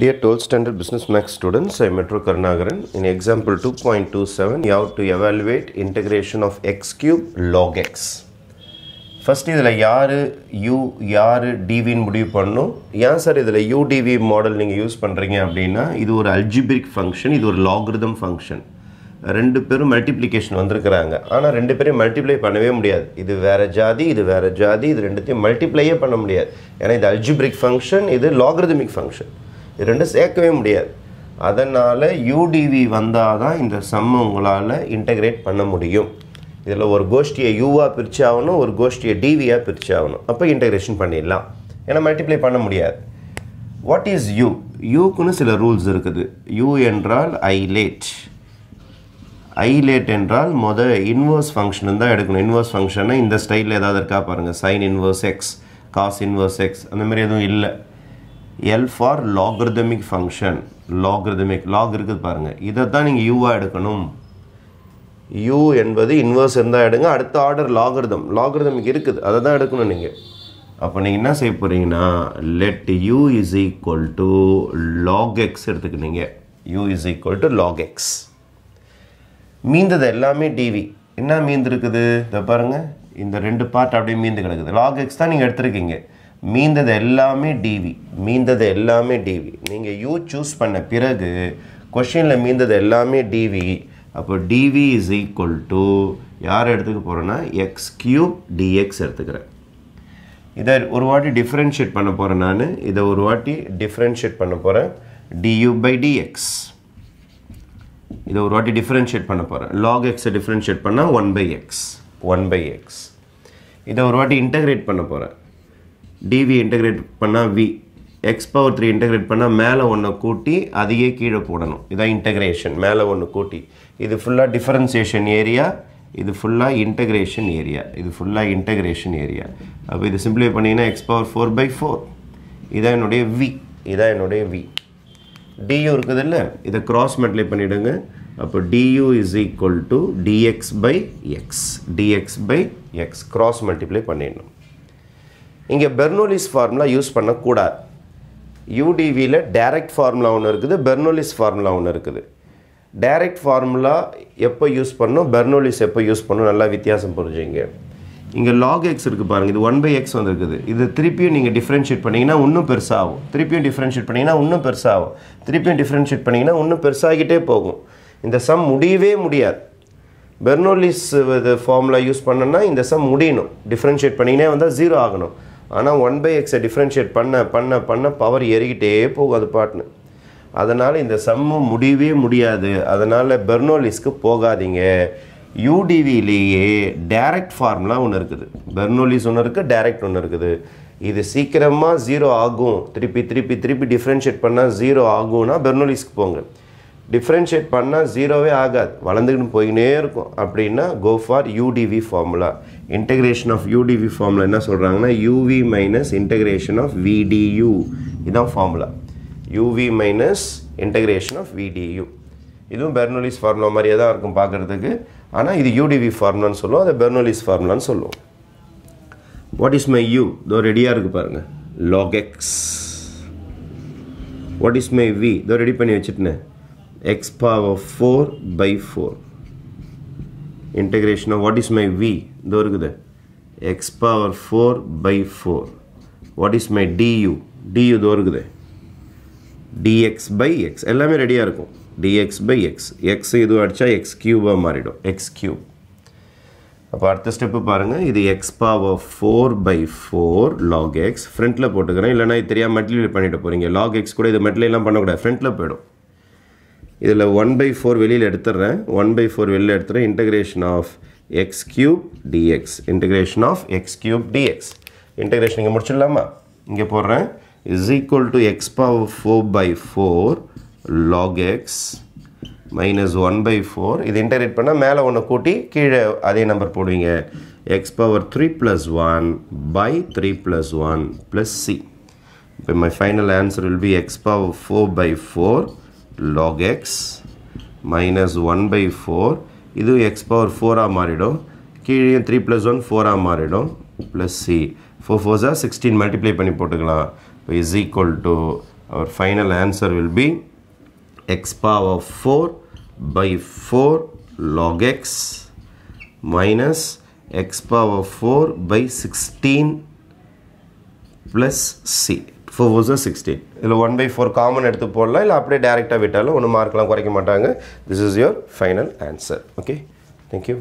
Dear 12th standard business max students, I am Metro Karnagaran. In example 2.27, you have to evaluate integration of x cube log x. First இதில் யார் you யார் டிவின்னு முடிவு பண்ணணும். ஏன் sir இதில் UDV model நீங்கள் use பண்ணுறீங்க அப்படின்னா இது ஒரு அல்ஜிபிரிக் ஃபங்க்ஷன் இது ஒரு லாகிரிதம் ஃபங்க்ஷன் ரெண்டு பேரும் மல்டிப்ளிகேஷன் வந்திருக்கிறாங்க. ஆனால் ரெண்டு பேரையும் மல்டிப்ளை பண்ணவே முடியாது. இது வேறு ஜாதி இது வேறு ஜாதி இது ரெண்டுத்தையும் மல்டிப்ளையே பண்ண முடியாது. ஏன்னா இது அல்ஜிபிரிக் ஃபங்க்ஷன் இது லாகிரிதமிக் ஃபங்க்ஷன் இது ரெண்டும் சேர்க்கவே முடியாது. அதனால் யூடிவி வந்தால் தான் இந்த சம்மை உங்களால் இன்டகிரேட் பண்ண முடியும். இதில் ஒரு கோஷ்டியை யூவாக பிரித்து ஆகணும் ஒரு கோஷ்டியை டிவியாக பிரித்து ஆகணும் அப்போ இன்டகிரேஷன் பண்ணிடலாம். ஏன்னா மல்டிப்ளை பண்ண முடியாது. வாட் இஸ் யூ யூக்குன்னு சில ரூல்ஸ் இருக்குது. யூ என்றால் ஐலேட் ஐலேட் என்றால் மொதல் இன்வர்ஸ் ஃபங்க்ஷன் தான் எடுக்கணும். இன்வர்ஸ் ஃபங்க்ஷனை இந்த ஸ்டைலில் ஏதாவது இருக்கா பாருங்கள் sine inverse x cos inverse x அந்த மாதிரி எதுவும் இல்லை. L for logarithmic function logarithmic log இருக்குது பாருங்கள் இதை தான் நீங்கள் யூவாக எடுக்கணும். யூ என்பது இன்வர்ஸ் இருந்தால் எடுங்க. அடுத்த ஆர்டர் லாகிருதம் லாகிரதமிக் இருக்குது. அதை தான் எடுக்கணும் நீங்கள் அப்போ நீங்கள் என்ன செய்ய போகிறீங்கன்னா let u is equal to log x எடுத்துக்கினீங்க u is equal to log x மீந்தது எல்லாமே டிவி என்ன மீந்திருக்குது? இதை பாருங்கள் இந்த ரெண்டு பார்ட் அப்படியே மீந்து கிடக்குது. லாக் எக்ஸ் தான் நீங்கள் எடுத்திருக்கீங்க. மீந்தது எல்லாமே டிவி மீந்தது எல்லாமே டிவி நீங்கள் யூ சூஸ் பண்ண பிறகு கொஷினில் மீந்தது எல்லாமே டிவி அப்போ டிவி இஸ் ஈக்குவல் டு யார் எடுத்துக்க போகிறேன்னா எக்ஸ் கியூப் டிஎக்ஸ் எடுத்துக்கிறேன். இதை ஒரு வாட்டி டிஃப்ரென்ஷியேட் பண்ண போகிறேன் நான். இதை ஒரு வாட்டி டிஃப்ரென்ஷியேட் பண்ண போகிறேன் டியூ பை டிஎக்ஸ் இதை ஒரு வாட்டி டிஃப்ரென்ஷியேட் பண்ண போகிறேன் லாக் எக்ஸை டிஃப்ரென்ஷியேட் பண்ணால் one by x one by x இதை ஒரு வாட்டி இன்டகிரேட் பண்ண போகிறேன் டிவி இன்டகிரேட் பண்ணால் v x power three integrate பண்ணால் மேலே ஒன்று கூட்டி அதையே கீழே போடணும். இதான் இன்டகிரேஷன் மேலே ஒன்று கூட்டி. இது ஃபுல்லாக டிஃபரன்சியேஷன் ஏரியா இது ஃபுல்லாக இன்டகிரேஷன் ஏரியா இது ஃபுல்லாக இன்டகிரேஷன் ஏரியா அப்போ இது சிம்பிளை பண்ணிங்கன்னா x power four by four இதான் என்னுடைய வி இதான் என்னுடைய வி டியூ இருக்குது இல்லை? இதை கிராஸ் மல்டிப்ளை பண்ணிவிடுங்க அப்போ d u is equal to d x by x d x by x cross multiply பண்ணிடணும். இங்கே பெர்னோலிஸ் ஃபார்முலா யூஸ் பண்ணக்கூடாது. யூடிவியில் டைரக்ட் ஃபார்முலா ஒன்று இருக்குது பெர்னோலிஸ் ஃபார்முலா ஒன்று இருக்குது. டைரக்ட் ஃபார்முலா எப்போ யூஸ் பண்ணணும் பெர்னோலிஸ் எப்போ யூஸ் பண்ணும் நல்லா வித்தியாசம் புரிஞ்சுங்க இங்கே. லாக் எக்ஸ் இருக்குது பாருங்கள் இது ஒன் பை எக்ஸ் வந்துருக்குது. இது திருப்பியும் நீங்கள் டிஃப்ரென்ஷியேட் பண்ணிங்கன்னா இன்னும் பெருசாகும். திருப்பியும் டிஃப்ரென்ஷியேட் பண்ணிங்கன்னா இன்னும் பெருசாகும். திருப்பியும் டிஃப்ரென்ஷியேட் பண்ணிங்கன்னா இன்னும் பெருசாகிட்டே போகும். இந்த சம் முடியவே முடியாது. பெர்னோலிஸ் இது ஃபார்முலா யூஸ் பண்ணோன்னா இந்த சம் முடியணும். டிஃப்ரென்ஷியேட் பண்ணினே வந்தால் ஜீரோ ஆகணும். ஆனால் ஒன் பை எக்ஸை டிஃப்ரென்ஷியேட் பண்ண பண்ண பண்ண பவர் ஏறிக்கிட்டே போகும் அது பாட்டுன்னு. அதனால் இந்த சம்மு முடியவே முடியாது. அதனால் பெர்னோலிஸ்க்கு போகாதீங்க. யூடிவிலேயே டைரக்ட் ஃபார்ம்லாம் ஒன்று இருக்குது. பெர்னோலிஸ் ஒன்று இருக்குது டைரக்ட் ஒன்று இருக்குது. இது சீக்கிரமாக ஜீரோ ஆகும். திருப்பி திருப்பி திருப்பி டிஃப்ரென்ஷியேட் பண்ணால் ஜீரோ ஆகும்னா பெர்னோலிஸ்க்கு போங்க. டிஃப்ரென்ஷியேட் பண்ணால் ஜீரோவே ஆகாது. வளர்ந்துக்கிட்டு போயினே இருக்கும். அப்படின்னா go for UDV formula integration of UDV formula என்ன சொல்கிறாங்கன்னா UV minus integration of VDU இதான் formula UV minus integration of VDU இதுவும் பெர்னோலிஸ் ஃபார்முலா மாதிரியே தான் இருக்கும் பார்க்குறதுக்கு. ஆனால் இது யூடிவி ஃபார்முலான்னு சொல்லுவோம். அதை பெர்னோலிஸ் ஃபார்முலான்னு சொல்லுவோம். வாட் இஸ் மை யூ இதோ ரெடியாக இருக்குது பாருங்கள் log what is my v இதோ ரெடி பண்ணி வச்சுட்டேன். X power 4 by 4 integration of what is my v? இதோ இருக்குது. X power 4 by 4 what is my du du இதோ இருக்குது. Dx by x. எல்லாமே ரெடியாக இருக்கும். Dx by x. X இது அடித்தா x கியூபாக மாறிடும். X கியூப் அப்போ அடுத்த ஸ்டெப்பு பாருங்கள் இது x power four by four log x ஃப்ரண்ட்டில் போட்டுக்கிறேன். இல்லைனா இது தெரியாமல் மல்டிப்ளை பண்ணிட்டு போகிறீங்க லாக் எக்ஸ் கூட இது மல்டிப்ளைலாம் பண்ணக்கூடாது. ஃப்ரண்ட்டில் போயிடும். இதில் ஒன் பை ஃபோர் வெளியில் எடுத்துடுறேன். ஒன் பை ஃபோர் வெளியில் எடுத்துகிறேன் integration of x cube d x integration of x cube d x integration இங்கே முடிச்சிடலாமா? இங்கே போடுறேன். Is equal to x power four by four log x minus one by four இது integrate பண்ணால் மேலே ஒன்று கூட்டி கீழே அதே நம்பர் போடுவீங்க. X power three plus one by three plus one plus c இப்போ my final answer will be x power four by four log x minus 1 by 4 இது x power 4 மாறிடும் கீழே 3 plus 1 4 மாறிடும் plus c 4 4 are 16 multiply பண்ணி போட்டுக்கலாம் is equal to our final answer will be x power 4 by 4 log x minus x power 4 by 16 plus c four four sixteen இதில் one by four common எடுத்து போடலாம் இல்லை அப்படியே டேரெக்டாக விட்டாலும் ஒன்றும் மார்க்லாம் குறைக்க மாட்டாங்க. This is your final answer okay thank you